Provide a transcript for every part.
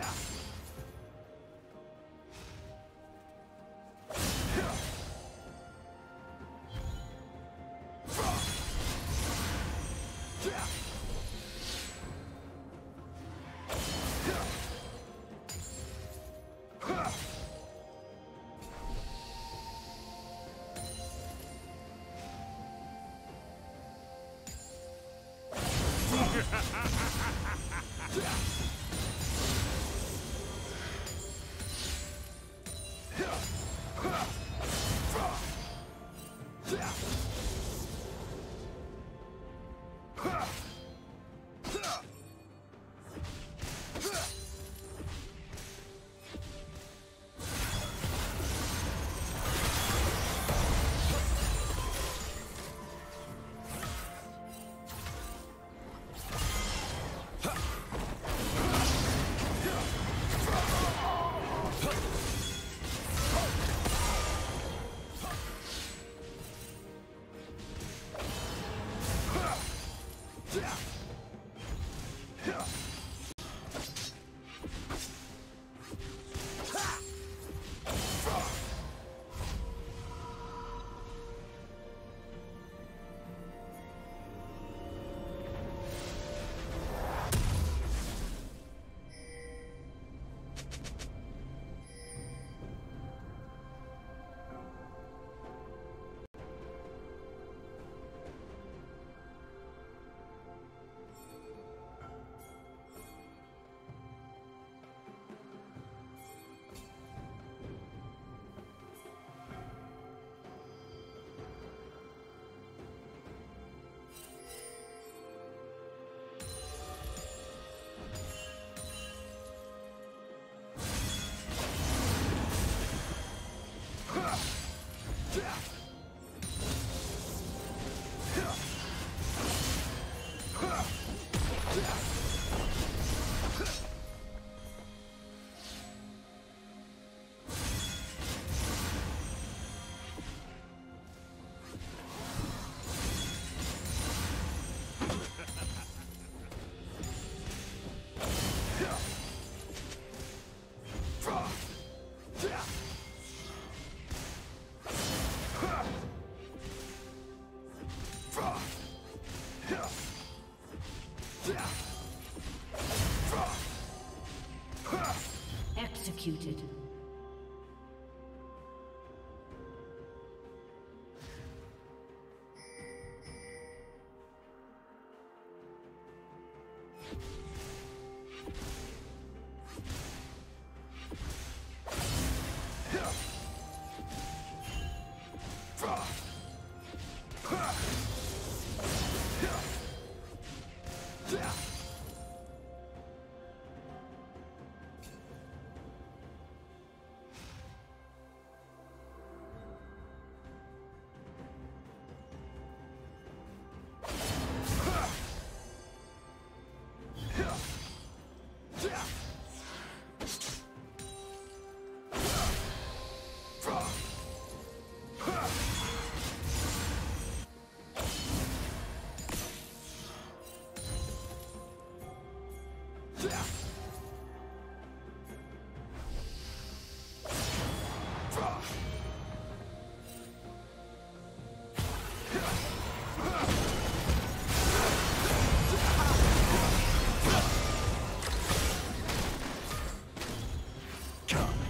Yeah. Executed. Come.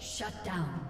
Shut down.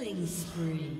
Killing spree.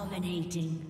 Dominating.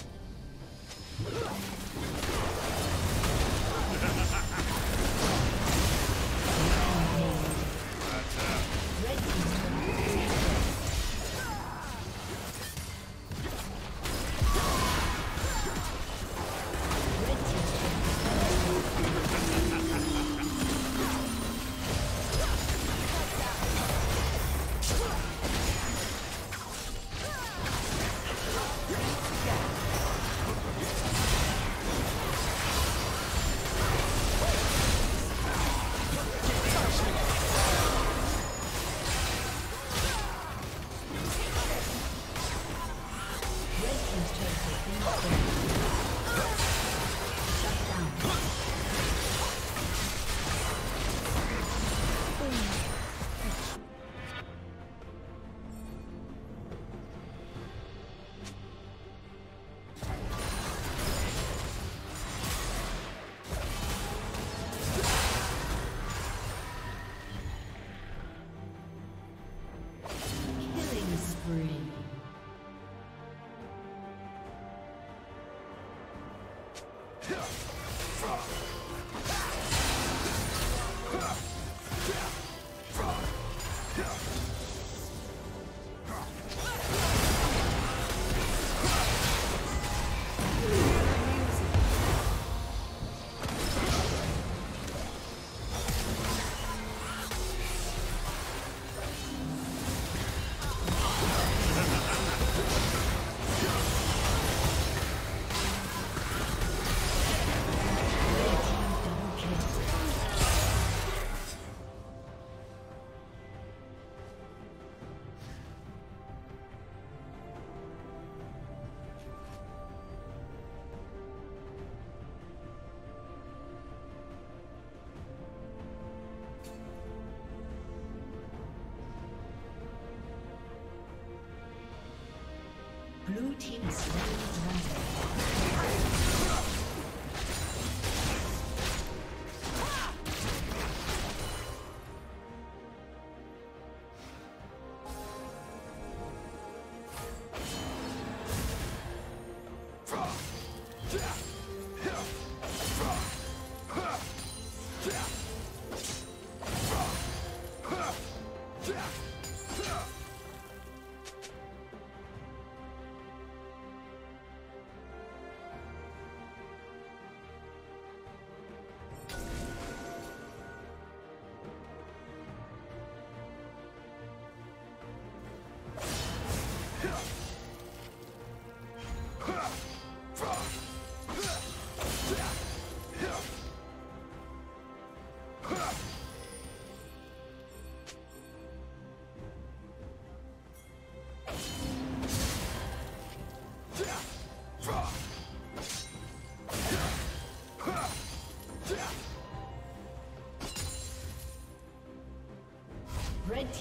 Team is slain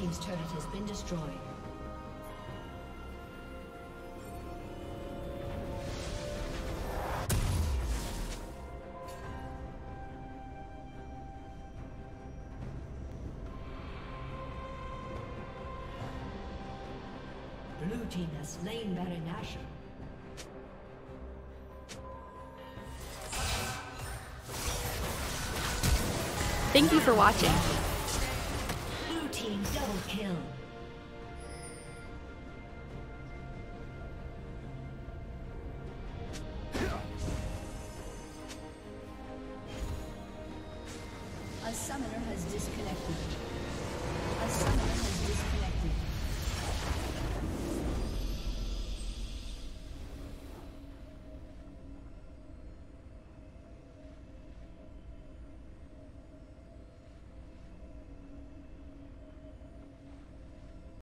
team's turret has been destroyed. Blue team has slain Baron Nashor. Thank you for watching. Team double kill.